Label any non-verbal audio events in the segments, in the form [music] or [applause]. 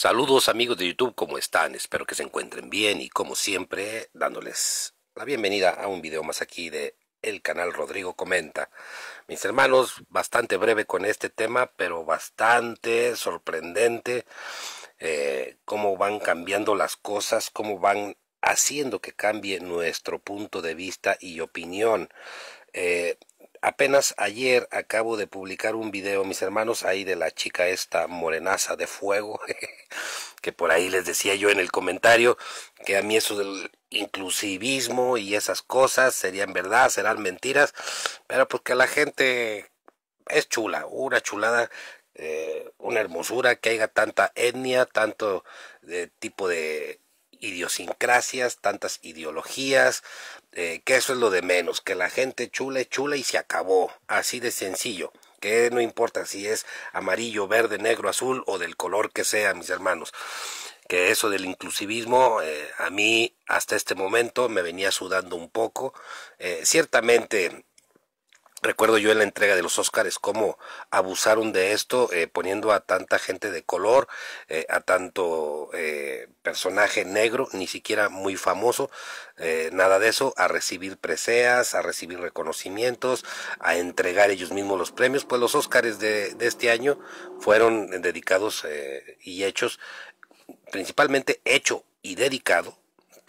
Saludos amigos de YouTube, ¿cómo están? Espero que se encuentren bien y como siempre dándoles la bienvenida a un video más aquí de el canal Rodrigo Comenta. Mis hermanos, bastante breve con este tema, pero bastante sorprendente eh, cómo van cambiando las cosas, cómo van haciendo que cambie nuestro punto de vista y opinión. Eh, apenas ayer acabo de publicar un video, mis hermanos, ahí de la chica esta morenaza de fuego, [laughs] que por ahí les decía yo en el comentario que a mí eso del inclusivismo y esas cosas serían verdad, serán mentiras, pero porque la gente es chula, una chulada, eh, una hermosura, que haya tanta etnia, tanto de tipo de idiosincrasias, tantas ideologías, eh, que eso es lo de menos, que la gente chula es chula y se acabó, así de sencillo, que no importa si es amarillo, verde, negro, azul o del color que sea, mis hermanos, que eso del inclusivismo eh, a mí hasta este momento me venía sudando un poco, eh, ciertamente Recuerdo yo en la entrega de los Óscares cómo abusaron de esto, eh, poniendo a tanta gente de color, eh, a tanto eh, personaje negro, ni siquiera muy famoso, nada de eso, a recibir preseas, a recibir reconocimientos, a entregar ellos mismos los premios. Pues los Óscares de, de este año fueron dedicados y hechos, principalmente hecho y dedicado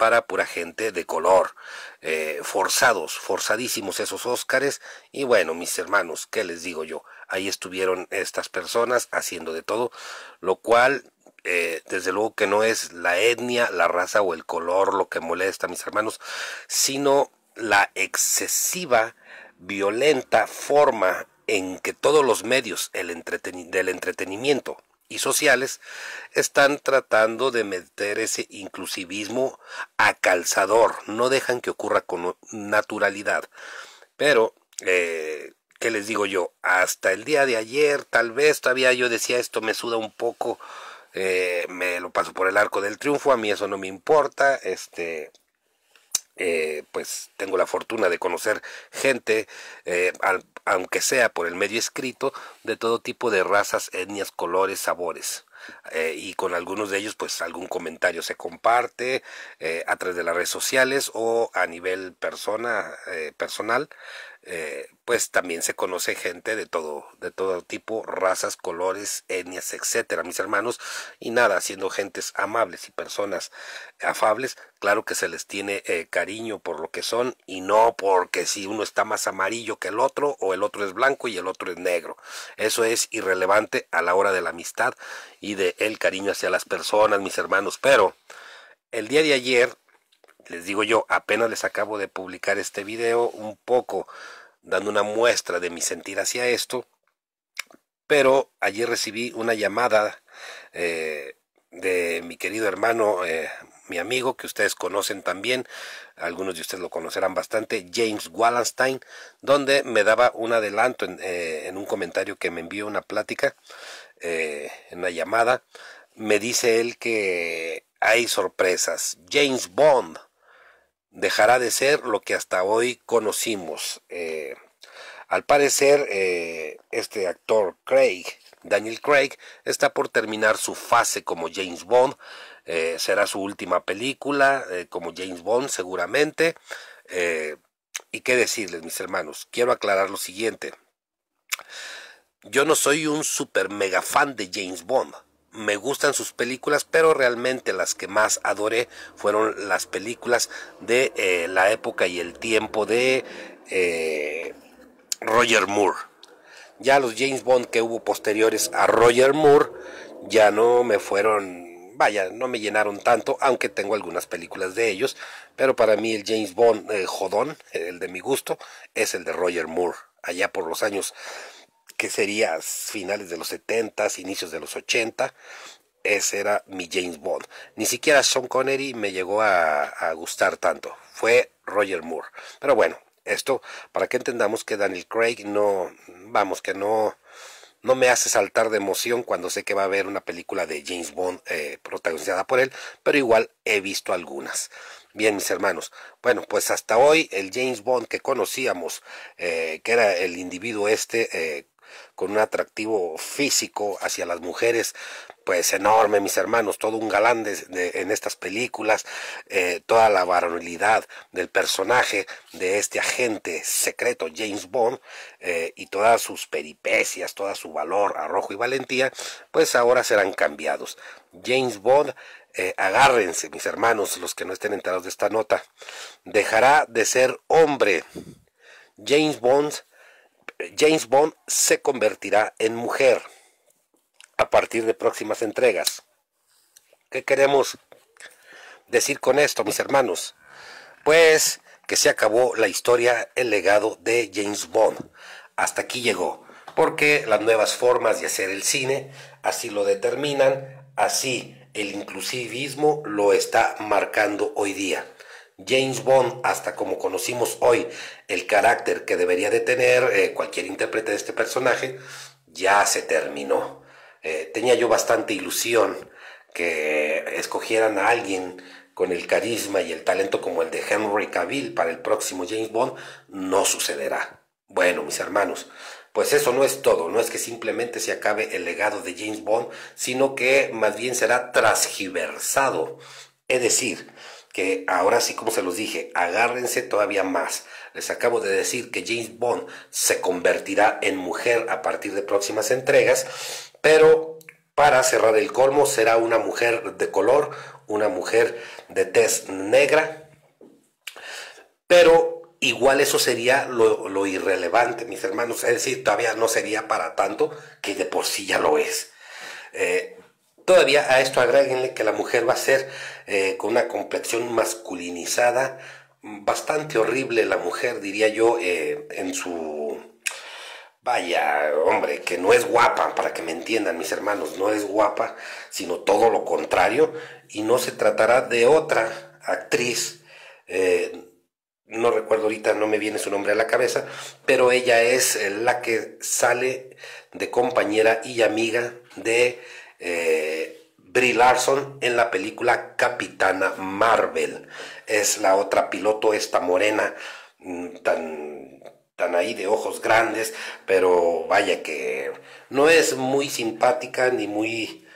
para pura gente de color. Eh, forzados, forzadísimos esos Óscares. Y bueno, mis hermanos, ¿qué les digo yo? Ahí estuvieron estas personas haciendo de todo, lo cual eh, desde luego que no es la etnia, la raza o el color lo que molesta, mis hermanos, sino la excesiva, violenta forma en que todos los medios el del entretenimiento y sociales están tratando de meter ese inclusivismo a calzador, no dejan que ocurra con naturalidad. Pero, eh, ¿qué les digo yo? Hasta el día de ayer, tal vez todavía yo decía esto me suda un poco, eh, me lo paso por el arco del triunfo, a mí eso no me importa, este, eh, pues tengo la fortuna de conocer gente, eh, aunque sea por el medio escrito, de todo tipo de razas, etnias, colores, sabores. Eh, y con algunos de ellos pues algún comentario se comparte a través de las redes sociales o a nivel persona personal eh, pues también se conoce gente de todo, de todo tipo, razas, colores, etnias, etcétera, mis hermanos, y nada, siendo gentes amables y personas afables, claro que se les tiene eh, cariño por lo que son y no porque si uno está más amarillo que el otro o el otro es blanco y el otro es negro. Eso es irrelevante a la hora de la amistad y de el cariño hacia las personas, mis hermanos, pero el día de ayer les digo yo, apenas les acabo de publicar este video, un poco dando una muestra de mi sentir hacia esto, pero allí recibí una llamada eh, de mi querido hermano, eh, mi amigo, que ustedes conocen también, algunos de ustedes lo conocerán bastante, James Wallenstein, donde me daba un adelanto en, eh, un comentario que me envió una plática, en una llamada, me dice él que hay sorpresas. James Bond dejará de ser lo que hasta hoy conocimos. Eh, al parecer, eh, este actor Craig, Daniel Craig, está por terminar su fase como James Bond. Eh, será su última película como James Bond seguramente. y qué decirles, mis hermanos, quiero aclarar lo siguiente. Yo no soy un super mega fan de James Bond me gustan sus películas, pero realmente las que más adoré fueron las películas de eh, la época y el tiempo de eh, Roger Moore. Ya los James Bond que hubo posteriores a Roger Moore ya no me fueron, vaya, no me llenaron tanto, aunque tengo algunas películas de ellos, pero para mí el James Bond eh, jodón, el de mi gusto, es el de Roger Moore, allá por los años que sería finales de los 70, inicios de los 80. Ese era mi James Bond. Ni siquiera Sean Connery me llegó a, gustar tanto. Fue Roger Moore. Pero bueno, esto para que entendamos que Daniel Craig no, vamos, que no, no me hace saltar de emoción cuando sé que va a haber una película de James Bond eh, protagonizada por él, pero igual he visto algunas. Bien, mis hermanos. Bueno, pues hasta hoy el James Bond que conocíamos, eh, que era el individuo este, eh, con un atractivo físico hacia las mujeres, pues enorme, mis hermanos, todo un galán en estas películas, eh, toda la varonilidad del personaje de este agente secreto James Bond eh, y todas sus peripecias, toda su valor, arrojo y valentía, pues ahora serán cambiados. James Bond eh, agárrense, mis hermanos, los que no estén enterados de esta nota, dejará de ser hombre. James Bond, James Bond se convertirá en mujer a partir de próximas entregas. ¿Qué queremos decir con esto, mis hermanos? Pues que se acabó la historia, el legado de James Bond. Hasta aquí llegó, porque las nuevas formas de hacer el cine así lo determinan, así el inclusivismo lo está marcando hoy día. James Bond, hasta como conocimos hoy el carácter que debería de tener eh, cualquier intérprete de este personaje, ya se terminó. Eh, tenía yo bastante ilusión que escogieran a alguien con el carisma y el talento como el de Henry Cavill para el próximo James Bond, no sucederá. Bueno, mis hermanos, pues eso no es todo, no es que simplemente se acabe el legado de James Bond, sino que más bien será transgiversado. Es decir, que ahora sí, como se los dije, agárrense todavía más. Les acabo de decir que James Bond se convertirá en mujer a partir de próximas entregas, pero para cerrar el colmo será una mujer de color, una mujer de tez negra, pero igual eso sería lo, irrelevante, mis hermanos. Es decir, todavía no sería para tanto, que de por sí ya lo es. Eh, todavía a esto agréguenle que la mujer va a ser eh, con una complexión masculinizada, bastante horrible la mujer, diría yo, eh, en su... Vaya, hombre, que no es guapa, para que me entiendan mis hermanos, no es guapa, sino todo lo contrario, y no se tratará de otra actriz no recuerdo ahorita, no me viene su nombre a la cabeza, pero ella es eh, la que sale de compañera y amiga de eh, Brie Larson en la película Capitana Marvel. Es la otra piloto, esta morena, mm, tan, tan ahí de ojos grandes, pero vaya que no es muy simpática ni muy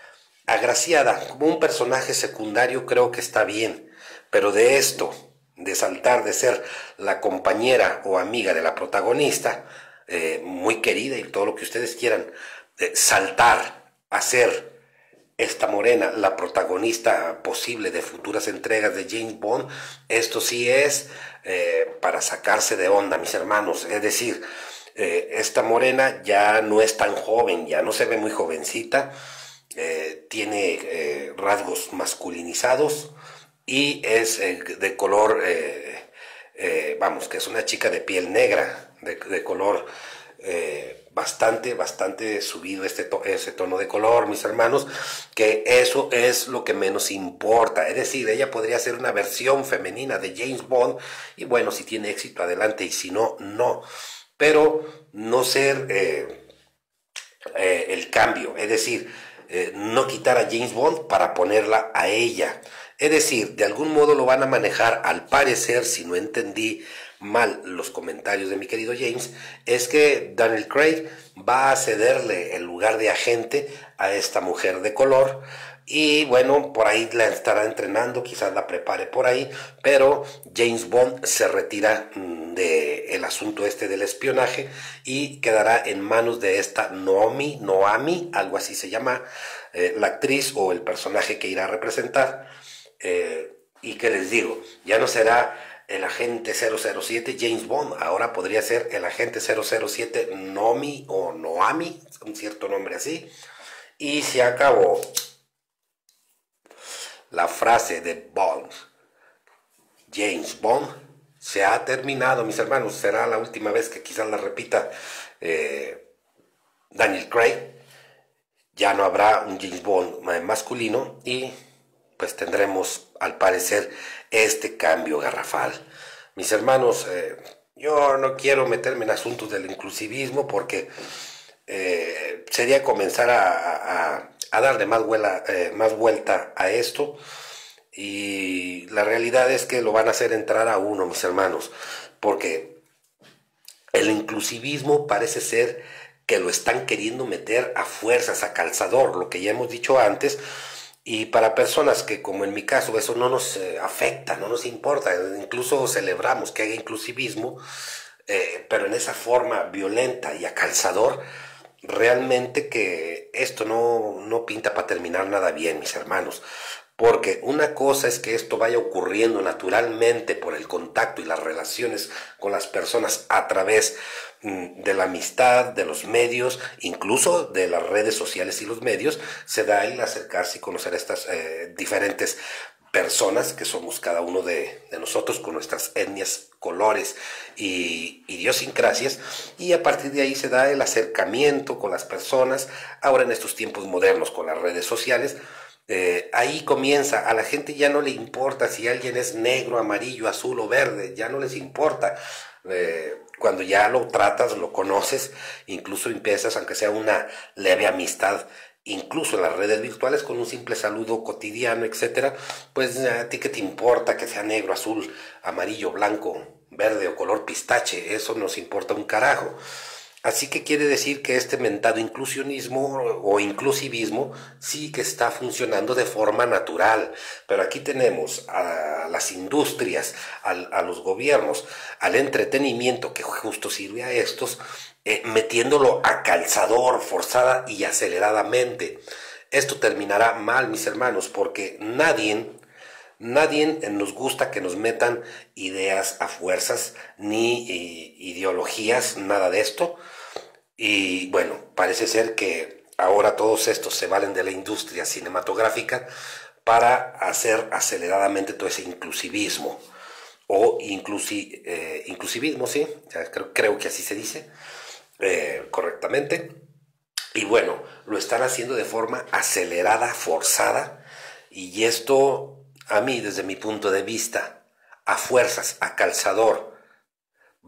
agraciada. Como un personaje secundario creo que está bien, pero de esto de saltar de ser la compañera o amiga de la protagonista, eh, muy querida y todo lo que ustedes quieran, eh, saltar a ser esta morena la protagonista posible de futuras entregas de James Bond, esto sí es eh, para sacarse de onda, mis hermanos. Es decir, esta morena ya no es tan joven, ya no se ve muy jovencita, tiene rasgos masculinizados, y es eh, de color, eh, eh, vamos, que es una chica de piel negra, de, color bastante, bastante subido este ese tono de color, mis hermanos, que eso es lo que menos importa. Es decir, ella podría ser una versión femenina de James Bond y bueno, si tiene éxito, adelante y si no, no. Pero no ser el cambio, es decir, no quitar a James Bond para ponerla a ella. Es decir, de algún modo lo van a manejar, al parecer, si no entendí mal los comentarios de mi querido James, es que Daniel Craig va a cederle el lugar de agente a esta mujer de color. Y bueno, por ahí la estará entrenando, quizás la prepare por ahí, pero James Bond se retira mm, del el asunto este del espionaje y quedará en manos de esta Noami, Noami, algo así se llama eh, la actriz o el personaje que irá a representar eh, y que les digo, ya no será el agente 007 James Bond, ahora podría ser el agente 007 Nomi o Noami, un cierto nombre así. Y se acabó la frase de Bond, James Bond, se ha terminado, mis hermanos. Será la última vez que quizás la repita eh, Daniel Craig. Ya no habrá un James Bond masculino y pues tendremos al parecer este cambio garrafal. Mis hermanos, eh, yo no quiero meterme en asuntos del inclusivismo porque eh, sería comenzar a, darle más, eh, más vuelta a esto y la realidad es que lo van a hacer entrar a uno, mis hermanos, porque el inclusivismo parece ser que lo están queriendo meter a fuerzas, a calzador, lo que ya hemos dicho antes, y para personas que, como en mi caso, eso no nos eh, afecta, no nos importa, incluso celebramos que haya inclusivismo, eh, pero en esa forma violenta y a calzador, realmente que esto no, no pinta para terminar nada bien, mis hermanos. Porque una cosa es que esto vaya ocurriendo naturalmente por el contacto y las relaciones con las personas a través mm, de la amistad, de los medios, incluso de las redes sociales y los medios, se da el acercarse y conocer a estas eh, diferentes personas que somos cada uno de, nosotros con nuestras etnias, colores y idiosincrasias. Y a partir de ahí se da el acercamiento con las personas, ahora en estos tiempos modernos con las redes sociales, eh, ahí comienza, a la gente ya no le importa si alguien es negro, amarillo, azul o verde, ya no les importa. Eh, cuando ya lo tratas, lo conoces, incluso empiezas, aunque sea una leve amistad, incluso en las redes virtuales, con un simple saludo cotidiano, etcétera, pues a ti que te importa que sea negro, azul, amarillo, blanco, verde o color pistache, eso nos importa un carajo. Así que quiere decir que este mentado inclusionismo o inclusivismo sí que está funcionando de forma natural. Pero aquí tenemos a las industrias, a, los gobiernos, al entretenimiento que justo sirve a estos, eh, metiéndolo a calzador, forzada y aceleradamente. Esto terminará mal, mis hermanos, porque nadie, nadie nos gusta que nos metan ideas a fuerzas ni eh, ideologías, nada de esto y bueno, parece ser que ahora todos estos se valen de la industria cinematográfica para hacer aceleradamente todo ese inclusivismo o inclusi, eh, inclusivismo, sí, creo, creo, que así se dice eh, correctamente. Y bueno, lo están haciendo de forma acelerada, forzada, y esto a mí, desde mi punto de vista, a fuerzas, a calzador,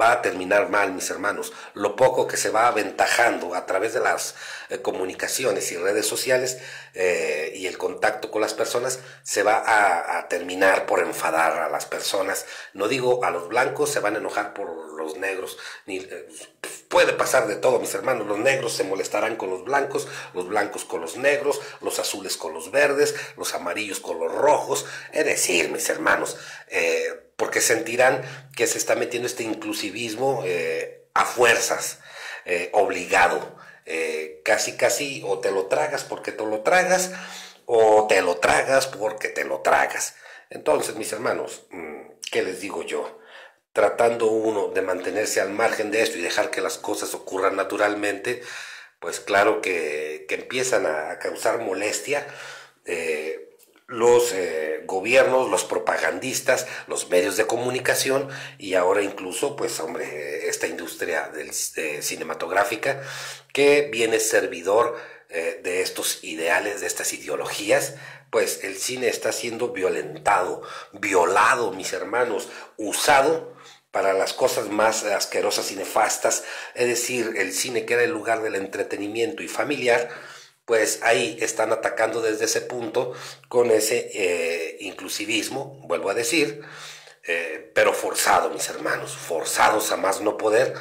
va a terminar mal, mis hermanos. Lo poco que se va aventajando a través de las eh, comunicaciones y redes sociales eh, y el contacto con las personas se va a, terminar por enfadar a las personas. No digo a los blancos, se van a enojar por los negros. Ni, eh, puede pasar de todo, mis hermanos. Los negros se molestarán con los blancos, los blancos con los negros, los azules con los verdes, los amarillos con los rojos. Es decir, mis hermanos, porque sentirán que se está metiendo este inclusivismo eh, a fuerzas, eh, obligado. Eh, casi, casi, o te lo tragas porque te lo tragas, o te lo tragas porque te lo tragas. Entonces, mis hermanos, mm, ¿qué les digo yo? Tratando uno de mantenerse al margen de esto y dejar que las cosas ocurran naturalmente, pues claro que, que empiezan a causar molestia los eh, gobiernos, los propagandistas, los medios de comunicación y ahora incluso, pues hombre, esta industria del, cinematográfica que viene servidor eh, de estos ideales, de estas ideologías, pues el cine está siendo violentado, violado, mis hermanos, usado para las cosas más asquerosas y nefastas, es decir, el cine que era el lugar del entretenimiento y familiar, pues ahí están atacando desde ese punto con ese eh, inclusivismo, vuelvo a decir, eh, pero forzado, mis hermanos, forzados a más no poder.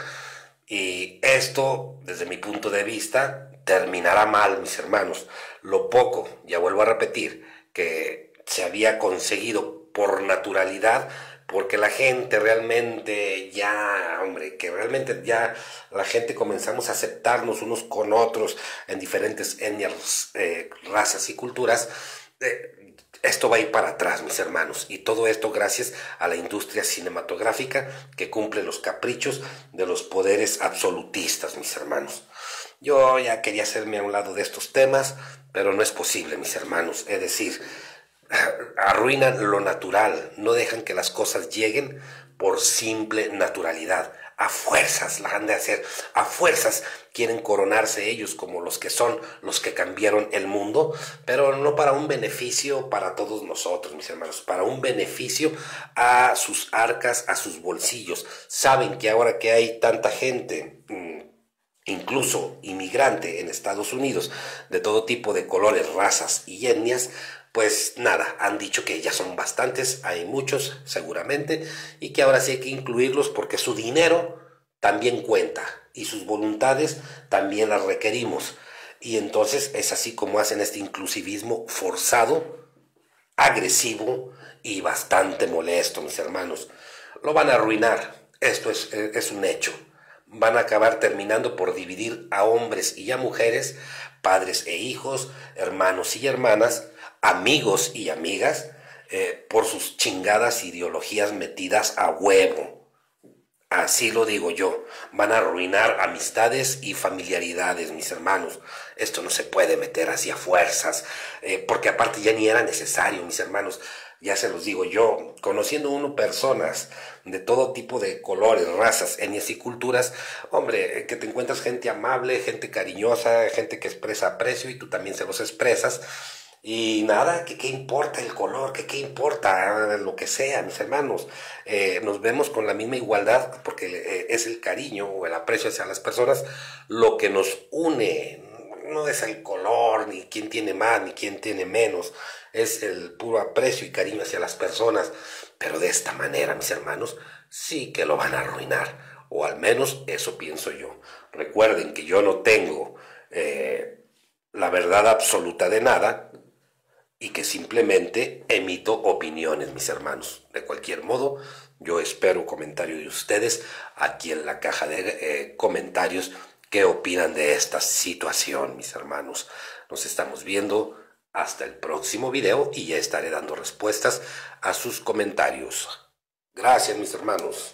Y esto, desde mi punto de vista, terminará mal, mis hermanos. Lo poco, ya vuelvo a repetir, que se había conseguido por naturalidad, porque la gente realmente ya, hombre, que realmente ya la gente comenzamos a aceptarnos unos con otros en diferentes etnias, eh, razas y culturas, eh, esto va a ir para atrás, mis hermanos, y todo esto gracias a la industria cinematográfica que cumple los caprichos de los poderes absolutistas, mis hermanos. Yo ya quería hacerme a un lado de estos temas, pero no es posible, mis hermanos. Es decir, arruinan lo natural, no dejan que las cosas lleguen por simple naturalidad. A fuerzas la han de hacer, a fuerzas quieren coronarse ellos como los que son los que cambiaron el mundo, pero no para un beneficio para todos nosotros, mis hermanos, para un beneficio a sus arcas, a sus bolsillos. Saben que ahora que hay tanta gente, mm, incluso inmigrante en Estados Unidos, de todo tipo de colores, razas y etnias, pues nada, han dicho que ya son bastantes, hay muchos seguramente, y que ahora sí hay que incluirlos porque su dinero también cuenta y sus voluntades también las requerimos. Y entonces es así como hacen este inclusivismo forzado, agresivo y bastante molesto, mis hermanos. Lo van a arruinar, esto es, es un hecho. Van a acabar terminando por dividir a hombres y a mujeres, padres e hijos, hermanos y hermanas, amigos y amigas, eh, por sus chingadas ideologías metidas a huevo. Así lo digo yo, van a arruinar amistades y familiaridades, mis hermanos. Esto no se puede meter así a fuerzas, eh, porque aparte ya ni era necesario, mis hermanos. Ya se los digo yo, conociendo uno personas de todo tipo de colores, razas, etnias y culturas, hombre, eh, que te encuentras gente amable, gente cariñosa, gente que expresa aprecio y tú también se los expresas y nada, que qué importa el color, que qué importa lo que sea, mis hermanos. Eh, nos vemos con la misma igualdad porque eh, es el cariño o el aprecio hacia las personas lo que nos une. No es el color, ni quién tiene más, ni quién tiene menos. Es el puro aprecio y cariño hacia las personas. Pero de esta manera, mis hermanos, sí que lo van a arruinar. O al menos eso pienso yo. Recuerden que yo no tengo eh, la verdad absoluta de nada y que simplemente emito opiniones, mis hermanos. De cualquier modo, yo espero comentario de ustedes aquí en la caja de eh, comentarios. ¿Qué opinan de esta situación, mis hermanos? Nos estamos viendo hasta el próximo video y ya estaré dando respuestas a sus comentarios. Gracias, mis hermanos.